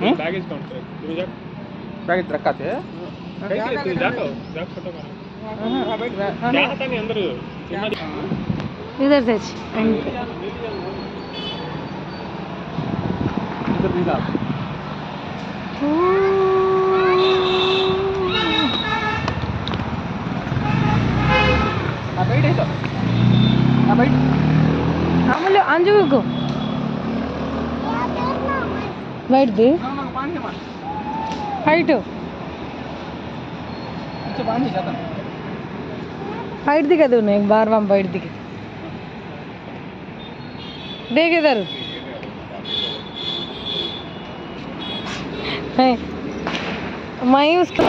Baggage counter baggage truck इधर से इधर बैठ है बैठ हम लोग अंजू को मार दे हाइट हाइट दिखा दो ना एक बार वहाँ हाइट दिखे। देख इधर। है। मैं उसको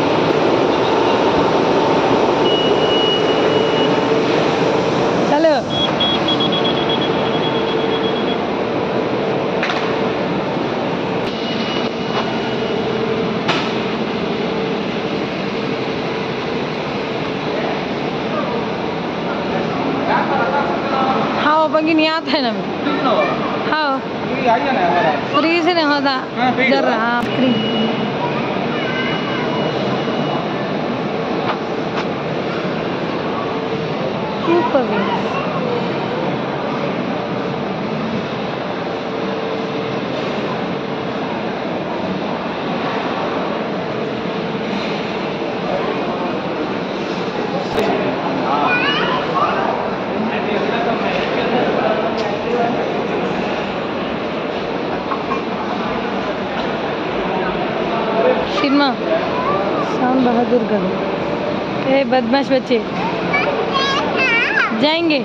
हाँ बगिन याद है ना हाँ फ्री से नहीं होता हाँ, जर हुआ। हाँ फ्री Super wings. सिनेमा शाम बहादुर गढ़ ए बदमाश बच्चे। जाएँगे।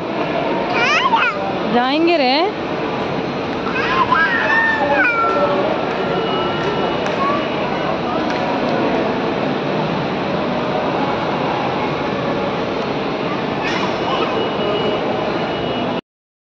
जाएँगे रे।